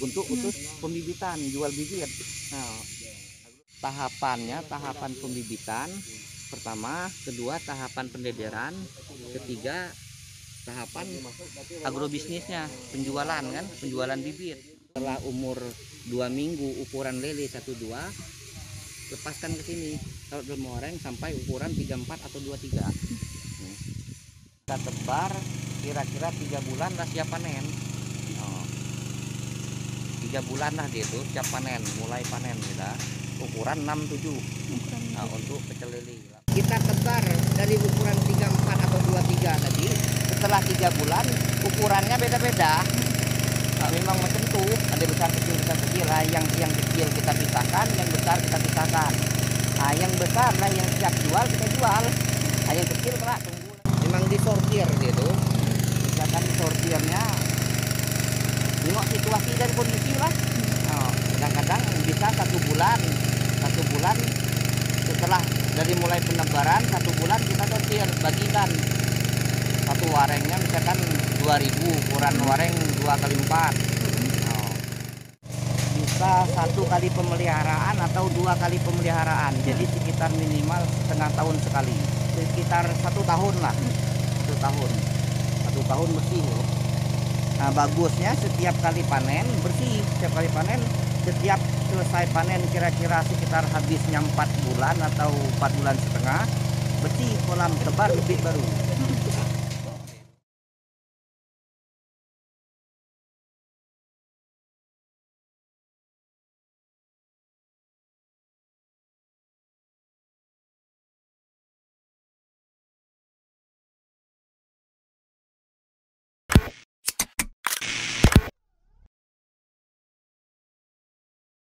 untuk untuk pembibitan jual bibit. Nah, tahapannya tahapan pembibitan pertama, kedua tahapan pendederan, ketiga tahapan agrobisnisnya penjualan kan penjualan bibit setelah umur dua minggu ukuran lele satu dua lepaskan ke sini kalau dalam orang sampai ukuran 34 atau 23 Hmm. kita tebar kira-kira tiga bulan lah siap panen. Tiga bulan lah dia itu siap panen mulai panen kita. Ukuran 67 nah, untuk pecel lele kita tebar dari ukuran 34 atau 23 tadi. Setelah tiga bulan ukurannya beda-beda. Nah, memang macam tuh ada besar kecil besar kecil lah. Yang yang kecil kita pisahkan yang besar kita pisahkan. Nah yang besar lah yang siap jual kita jual. Nah, yang kecil kelak tunggu. Memang disortir gitu misalkan sortirnya tengok situasi dan kondisi lah Nah, kadang-kadang bisa satu bulan satu bulan setelah dari mulai penebaran satu bulan kita sortir bagikan. Satu warengnya misalkan 2000 ukuran wareng dua kali empat. Oh. bisa satu kali pemeliharaan atau dua kali pemeliharaan jadi sekitar minimal setengah tahun sekali. Sekitar satu tahun lah. Satu tahun. Satu tahun bersih loh. Nah bagusnya setiap kali panen bersih setiap kali panen setiap selesai panen kira-kira sekitar habisnya empat bulan atau empat bulan setengah bersih kolam tebar bibit baru